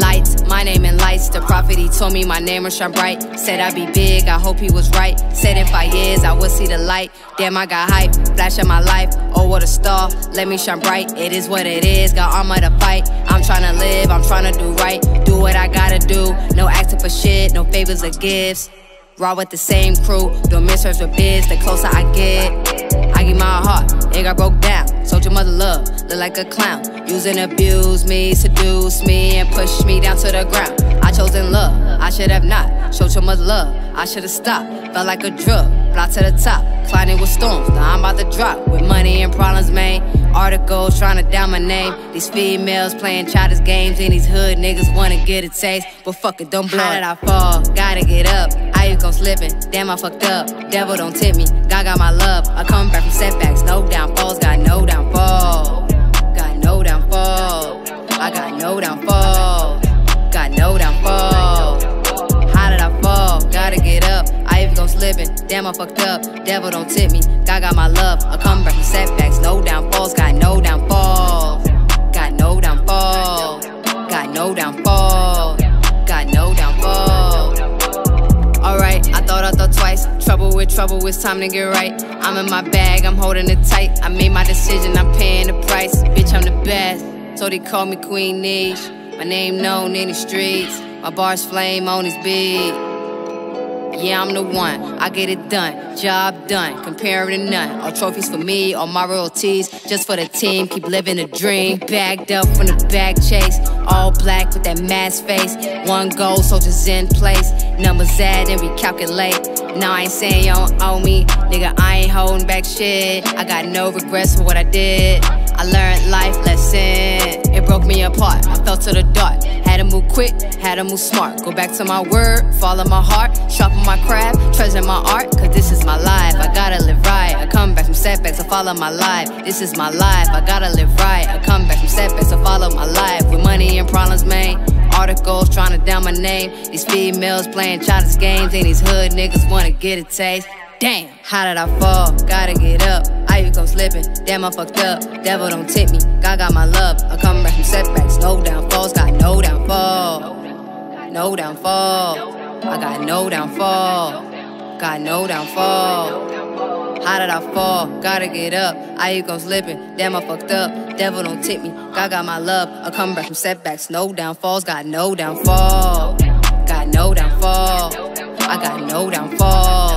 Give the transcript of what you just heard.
Lights, my name in lights. The prophet, he told me my name will shine bright. Said I'd be big, I hope he was right. Said in five years, I would see the light. Damn, I got hype, flash of my life. Oh, what a star, let me shine bright. It is what it is, got armor to fight. I'm trying to live, I'm trying to do right. Do what I gotta do, no acting for shit, no favors or gifts. Raw with the same crew, doing misserves with biz, the closer I get. I give my heart, it got broke down. Told your mother love, look like a clown. Use and abuse me, seduce me, and push me down to the ground. I chosen love, I should have not. Showed your mother love, I should have stopped. Felt like a drug, fly to the top. Climbing with storms, now I'm about to drop. With money and problems, man. Articles trying to down my name. These females playing childish games, and these hood niggas wanna get a taste. But fuck it, don't blow How did I fall? Gotta get up. How you gon' slipping? Damn, I fucked up. Devil don't tip me. God got my love. I come Damn, I fucked up. Devil don't tip me. God got my love. I come back from setbacks, no downfalls, got no downfall. Got no downfall. Got no downfall. Got no downfall. Alright, I thought I thought twice. Trouble with trouble, it's time to get right. I'm in my bag, I'm holding it tight. I made my decision, I'm paying the price. Bitch, I'm the best. So they call me Queen Niche. My name known in the streets. My bars flame on his beat. Yeah, I'm the one. I get it done. Job done. Comparing to none. All trophies for me, all my royalties. Just for the team. Keep living the dream. Bagged up from the bag chase. All black with that mask face. One goal, soldiers in place. Numbers add and recalculate. Now I ain't saying you don't owe me. Nigga, I ain't holding back shit. I got no regrets for what I did. I learned life lesson. Broke me apart. I fell to the dark. Had to move quick, had to move smart. Go back to my word, follow my heart, sharpen my craft, treasure my art, cause this is my life. I gotta live right. I come back from setbacks, I follow my life. This is my life, I gotta live right. I come back from setbacks, I follow my life. With money and problems, man. Articles trying to down my name. These females playing childish games, and these hood niggas wanna get a taste. Damn, how did I fall? Gotta get up. I you go slipping. Damn, I fucked up. Devil don't tip me. God got my love. I come back from setbacks. No downfalls. Got no downfall. No downfall. I got no downfall. Got no downfall. How did I fall? Gotta get up. I you go slipping. Damn, I fucked up. Devil don't tip me. God got my love. I come back from setbacks. No downfalls. Got no downfall. Got no downfall. I got no downfall